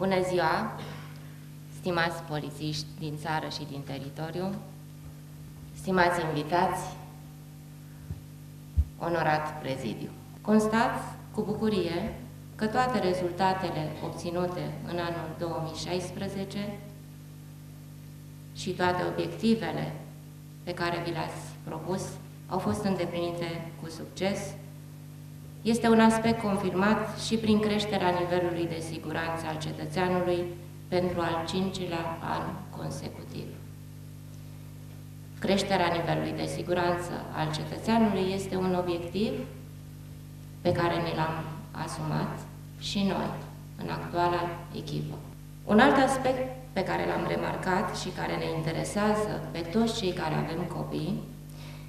Bună ziua, stimați polițiști din țară și din teritoriu, stimați invitați, onorat prezidiu. Constat cu bucurie că toate rezultatele obținute în anul 2016 și toate obiectivele pe care vi le-ați propus au fost îndeplinite cu succes. Este un aspect confirmat și prin creșterea nivelului de siguranță al cetățeanului pentru al cincilea an consecutiv. Creșterea nivelului de siguranță al cetățeanului este un obiectiv pe care ne l-am asumat și noi, în actuala echipă. Un alt aspect pe care l-am remarcat și care ne interesează pe toți cei care avem copii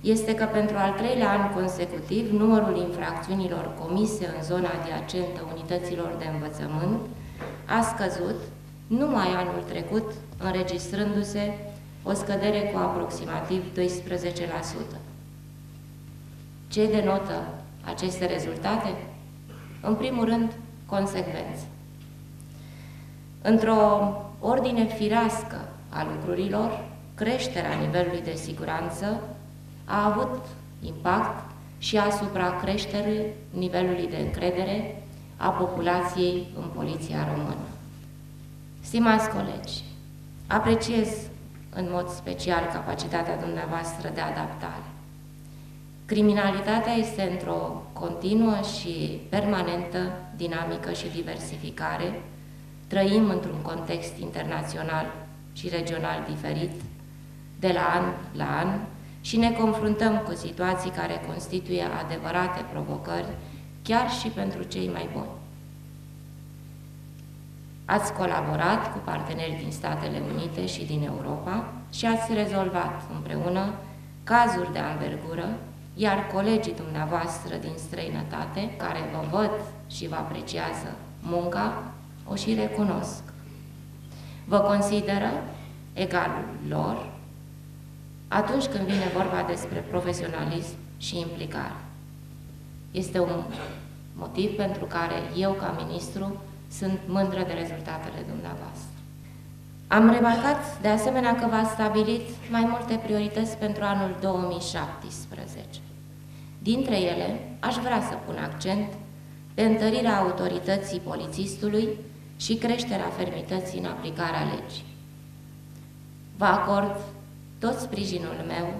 este că pentru al treilea an consecutiv numărul infracțiunilor comise în zona adiacentă unităților de învățământ a scăzut, numai anul trecut înregistrându-se o scădere cu aproximativ 12%. Ce denotă aceste rezultate? În primul rând, consecvență. Într-o ordine firească a lucrurilor, creșterea nivelului de siguranță a avut impact și asupra creșterii nivelului de încredere a populației în poliția română. Stimați colegi, apreciez în mod special capacitatea dumneavoastră de adaptare. Criminalitatea este într-o continuă și permanentă dinamică și diversificare. Trăim într-un context internațional și regional diferit, de la an la an, și ne confruntăm cu situații care constituie adevărate provocări, chiar și pentru cei mai buni. Ați colaborat cu parteneri din Statele Unite și din Europa și ați rezolvat împreună cazuri de anvergură, iar colegii dumneavoastră din străinătate, care vă văd și vă apreciază munca, o și recunosc. Vă consideră egalul lor atunci când vine vorba despre profesionalism și implicare. Este un motiv pentru care eu, ca ministru, sunt mândră de rezultatele dumneavoastră. Am remarcat de asemenea că v-ați stabilit mai multe priorități pentru anul 2017. Dintre ele, aș vrea să pun accent pe întărirea autorității polițistului și creșterea fermității în aplicarea legii. Vă acord tot sprijinul meu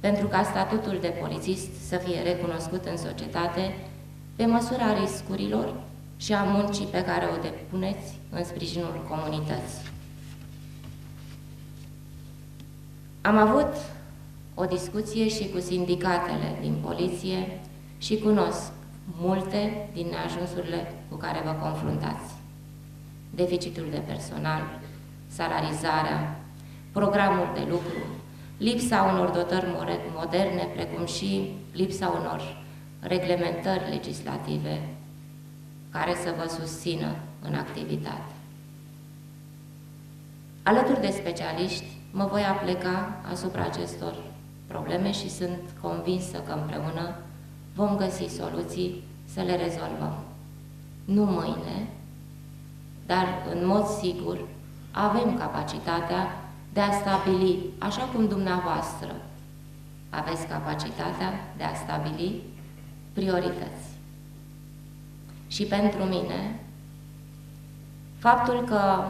pentru ca statutul de polițist să fie recunoscut în societate pe măsura riscurilor și a muncii pe care o depuneți în sprijinul comunității. Am avut o discuție și cu sindicatele din poliție și cunosc multe din neajunsurile cu care vă confruntați. Deficitul de personal, salarizarea, programul de lucru, lipsa unor dotări moderne, precum și lipsa unor reglementări legislative care să vă susțină în activitate. Alături de specialiști, mă voi apleca asupra acestor probleme și sunt convinsă că împreună vom găsi soluții să le rezolvăm. Nu mâine, dar în mod sigur avem capacitatea de a stabili, așa cum dumneavoastră aveți capacitatea de a stabili priorități. Și pentru mine, faptul că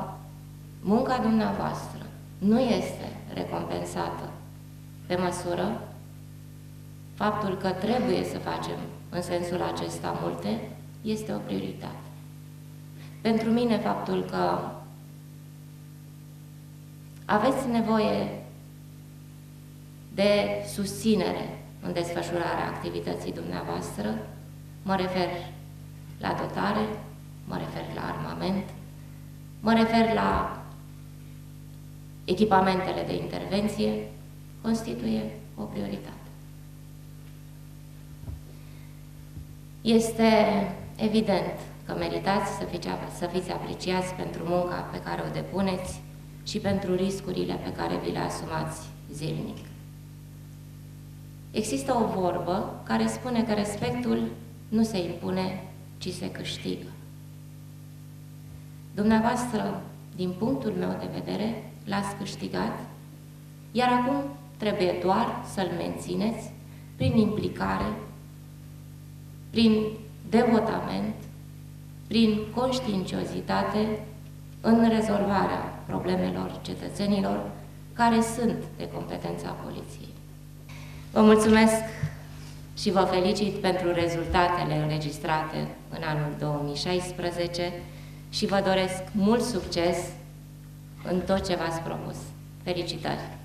munca dumneavoastră nu este recompensată pe măsură, faptul că trebuie să facem în sensul acesta multe, este o prioritate. Pentru mine, faptul că aveți nevoie de susținere în desfășurarea activității dumneavoastră, mă refer la dotare, mă refer la armament, mă refer la echipamentele de intervenție, constituie o prioritate. Este evident că meritați să fiți, să fiți apreciați pentru munca pe care o depuneți și pentru riscurile pe care vi le asumați zilnic. Există o vorbă care spune că respectul nu se impune, ci se câștigă. Dumneavoastră, din punctul meu de vedere, l-ați câștigat, iar acum trebuie doar să-l mențineți prin implicare, prin devotament, prin conștiinciozitate în rezolvarea problemelor cetățenilor care sunt de competența poliției. Vă mulțumesc și vă felicit pentru rezultatele înregistrate în anul 2016 și vă doresc mult succes în tot ce v-ați propus. Felicitări!